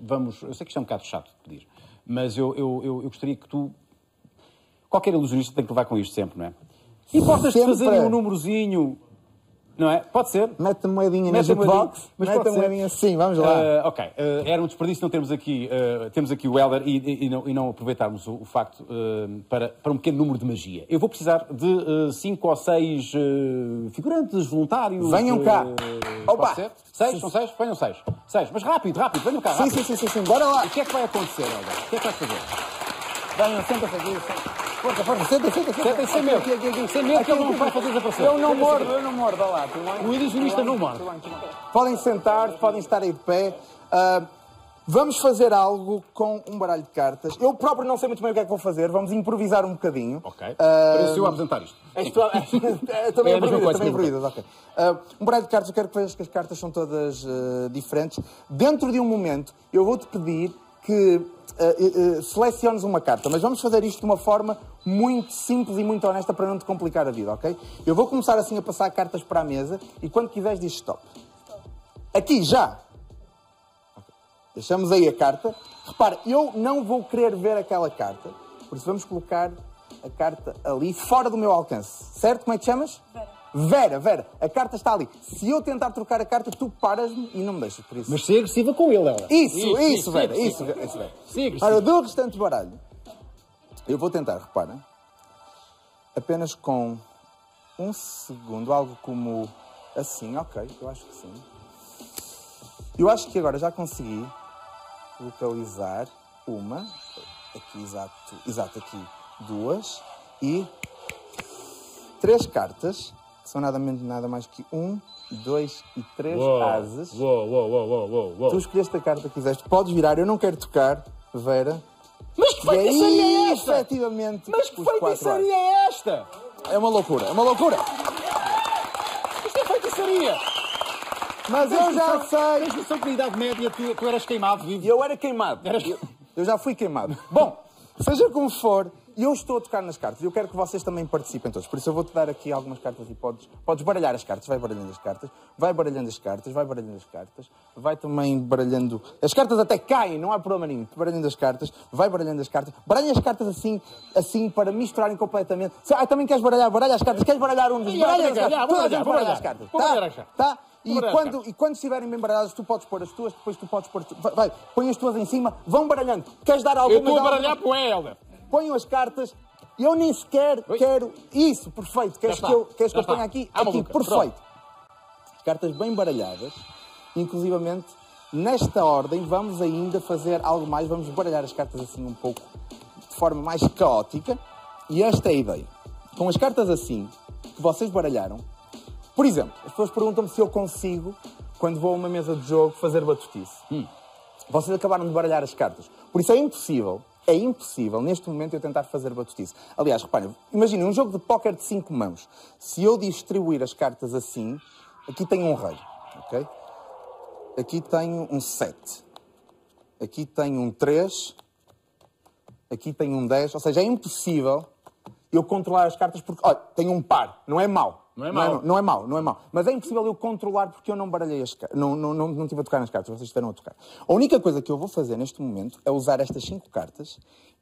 vamos. Eu sei que isto é um bocado chato de pedir, mas eu, eu, eu, eu gostaria que tu. Qualquer ilusionista tem que levar com isto sempre, não é? E possas fazer um númerozinho, não é? Pode ser. Mete a moedinha na a jukebox. Mete a ser. moedinha assim, vamos lá. Ah, ok, Ah, era um desperdício não termos aqui, ah, temos aqui o Helder e, e- e não, e não aproveitarmos o, o facto para, para um pequeno número de magia. Eu vou precisar de 5 ou 6 figurantes, voluntários. Venham cá. Opa. Ser? Seis? São seis? Venham seis. Seis, mas rápido, rápido, venham cá. sim, rápido. sim, sim, sim, sim, bora lá. O que é que vai acontecer, Helder? O que é que vais fazer? Venham, senta-se aqui. Força, força, senta, senta, senta. Sentem sem medo. Aqui, aqui, aqui. Sem medo Aqui, que ele não vai fazer desaparecer. Eu não mordo, eu não mordo, olha lá. O ilusionista não morde. Podem sentar, podem estar aí de pé. Ah, vamos fazer algo com um baralho de cartas. Eu próprio não sei muito bem o que é que vou fazer. Vamos improvisar um bocadinho. Ok. Ah, Para eu apresentar isto. És tu- é, também É improvisas, também improvisas, ok. Ah, um baralho de cartas, eu quero que vejas que as cartas são todas ah, diferentes. Dentro de um momento, eu vou-te pedir que ah, ah, seleciones uma carta, mas vamos fazer isto de uma forma muito simples e muito honesta para não te complicar a vida, ok? Eu vou começar assim a passar cartas para a mesa e quando quiseres diz stop. Aqui, já! Deixamos aí a carta. Repare, eu não vou querer ver aquela carta, por isso vamos colocar a carta ali, fora do meu alcance. Certo? Como é que chamas? Vera. Vera, Vera, a carta está ali. Se eu tentar trocar a carta, tu paras-me e não me deixas por isso. Mas ser agressiva com ele, Helder. Isso, isso, Vera, isso, sim. Vera, isso, Vera. Sim, agressivo. Ora, do restante baralho, eu vou tentar, reparem, apenas com um segundo, algo como assim, ok, eu acho que sim. Eu acho que agora já consegui localizar uma, aqui exato, exato aqui, duas e três cartas, são nada menos nada mais que um, dois e três ases. Uou, uou, uou, uou, uou, uou. Tu escolheste a carta que quiseste, podes virar, eu não quero tocar, Vera. Mas que feitiçaria é esta? efetivamente, Mas que feitiçaria é esta? É uma loucura, é uma loucura. Isto é feitiçaria. Mas eu já sei. Tens noção que na Idade Média tu, tu eras queimado vivo? E eu era queimado. Eras- Eu, eu já fui queimado. Bom, seja como for, eu estou a tocar nas cartas e eu quero que vocês também participem todos. Por isso eu vou-te dar aqui algumas cartas e podes, podes baralhar as cartas. Vai baralhando as cartas, vai baralhando as cartas, vai baralhando as cartas, vai também baralhando. As cartas até caem, não há problema nenhum. Baralhando as cartas, vai baralhando as cartas. Baralha as cartas assim, assim para misturarem completamente. Ah, também queres baralhar? Baralha as cartas. Queres baralhar um dos? Baralha as cartas. vou Toda a baralhar, gente vou baralha as cartas. Vou Tá? Tá? Vou E quando, e quando estiverem bem baralhadas, tu podes pôr as tuas, depois tu podes pôr. Vai, vai, põe as tuas em cima, vão baralhando. Queres dar Eu algumas? estou a dá baralhar com Helder. Ponham as cartas. Eu nem sequer Oi. quero. Isso, perfeito. Queres que eu, queres que eu ponha aqui? À aqui, maluca, perfeito. Cartas bem baralhadas. Inclusivamente, nesta ordem, vamos ainda fazer algo mais. Vamos baralhar as cartas assim um pouco de forma mais caótica. E esta é a ideia. Com as cartas assim, que vocês baralharam, por exemplo, as pessoas perguntam-me se eu consigo, quando vou a uma mesa de jogo, fazer batutice. Vocês acabaram de baralhar as cartas. Por isso é impossível, é impossível, neste momento, eu tentar fazer batutice. Aliás, reparem, imaginem, um jogo de póquer de cinco mãos. Se eu distribuir as cartas assim, aqui tenho um rei, ok? Aqui tenho um 7. Aqui tenho um 3. Aqui tenho um 10. Ou seja, é impossível eu controlar as cartas porque, olha, tenho um par. Não é mau. Não é mau. Não, é mau, não é mau. Mas é impossível eu controlar porque eu não baralhei as cartas. Não, não, não, não estive a tocar nas cartas, vocês estiveram a tocar. A única coisa que eu vou fazer neste momento é usar estas cinco cartas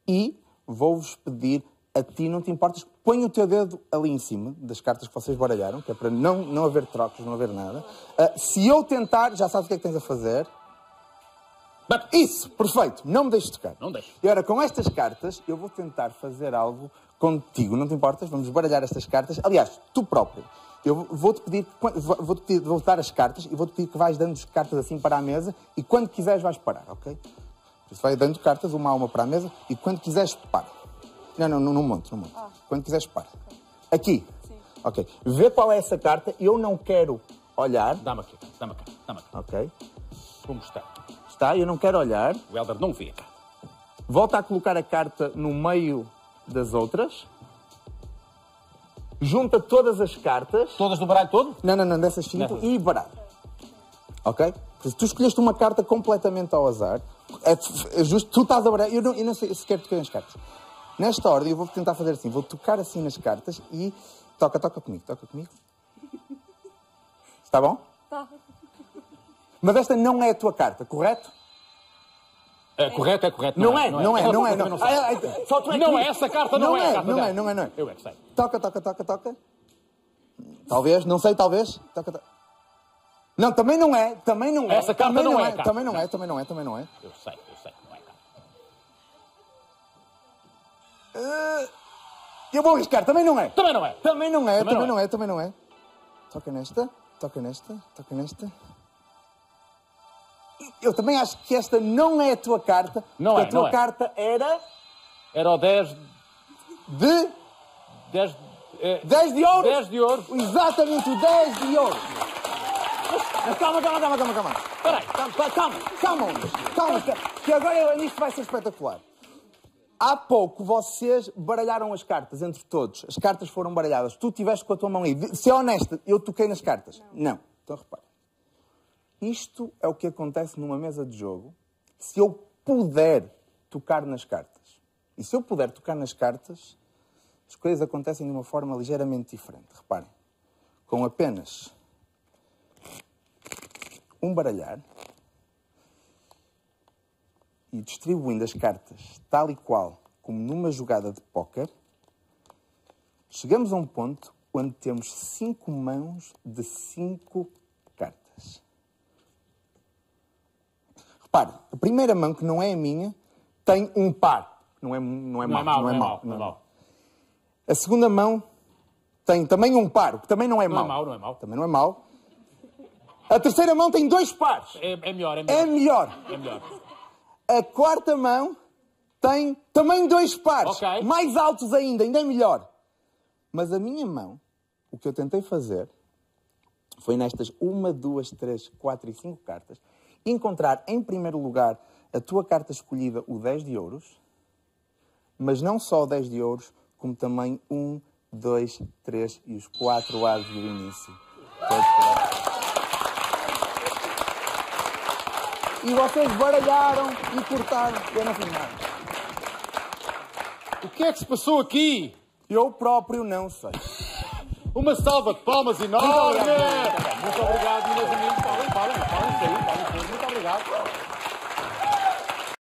e vou-vos pedir a ti, não te importas, põe o teu dedo ali em cima das cartas que vocês baralharam, que é para não, não haver trocos, não haver nada. Ah, se eu tentar, já sabes o que é que tens a fazer. Isso, perfeito. Não me deixes tocar. Não deixo. E ora, com estas cartas, eu vou tentar fazer algo contigo. Não te importas? Vamos baralhar estas cartas. Aliás, tu próprio. Eu vou-te pedir, vou-te pedir, vou dar as cartas e vou-te pedir que vais dando as cartas assim para a mesa e quando quiseres vais parar, ok? Isso vai dando cartas, uma a uma para a mesa e quando quiseres, para. Não, não, não, não monte, não monte. Quando quiseres, para. Aqui. Sim. Ok. Vê qual é essa carta. Eu não quero olhar. Dá-me aqui, dá-me aqui, dá-me aqui. Ok. Vou mostrar. Está, eu não quero olhar. O Helder não vê. Volta a colocar a carta no meio das outras. Junta todas as cartas. Todas do baralho todo? Não, não, não, dessas cinco e baralho. Ok? Portanto, tu escolheste uma carta completamente ao azar. É, é justo, tu estás a baralhar. Eu não, eu não sei sequer toquei nas cartas. Nesta ordem, eu vou tentar fazer assim. Vou tocar assim nas cartas e. Toca, toca comigo, toca comigo. Está bom? Tá. Mas esta não é a tua carta, correto? É correto, é correto. Não, é, não é, não é. Não, Ah, é, é, Só tu é Não é, essa carta não, é carta Não é, não é, não é. Eu é que sei. Toca, toca, toca, toca. Talvez, não sei, talvez. Toca, toca. Não, também não é, também não é. Essa carta também não é é, carta. Também não é, também não é, também não é. Eu sei, eu sei não é carta. Eu vou arriscar, também não é. Também não é. Também não é, Também não não é, também não é. Toca nesta, toca nesta, toca nesta. Eu também acho que esta não é a tua carta. Não é, A tua não é. carta era Era o 10. de 10. eh, 10 de ouro. 10 de ouro. Exatamente, o 10 de ouro. Mas calma, calma, calma, calma, calma. Espera aí. Calma, calma, calma, Unas. calma, que agora isto vai ser espetacular. Há pouco vocês baralharam as cartas entre todos. As cartas foram baralhadas. Tu tiveste com a tua mão aí. Se é honesta, eu toquei nas cartas. Não. Então repara. Isto é o que acontece numa mesa de jogo se eu puder tocar nas cartas. E se eu puder tocar nas cartas, as coisas acontecem de uma forma ligeiramente diferente. Reparem. Com apenas um baralhar e distribuindo as cartas tal e qual como numa jogada de póquer, chegamos a um ponto onde temos cinco mãos de cinco cartas. Repare, a primeira mão, que não é a minha, tem um par. Não é, não é Não é mau, não é mau. não não é é mau. A segunda mão tem também um par, o que também não é Não é mau. mau, não é mau. Também não é mau. A terceira mão tem dois pares. É, é melhor, é É melhor. melhor. É melhor. A quarta mão tem também dois pares. Ok. Mais altos ainda, ainda é melhor. Mas a minha mão, o que eu tentei fazer foi nestas uma, duas, três, quatro e cinco cartas, encontrar em primeiro lugar a tua carta escolhida, o 10 de ouros, mas não só o 10 de ouros, como também um, dois, três e os quatro ases do início. E vocês baralharam e cortaram. Eu não fiz nada. O que é que se passou aqui? Eu próprio não sei. Uma salva de palmas enorme! Muito obrigado, meus amigos. Falem, falem, falem, falem, muito obrigado.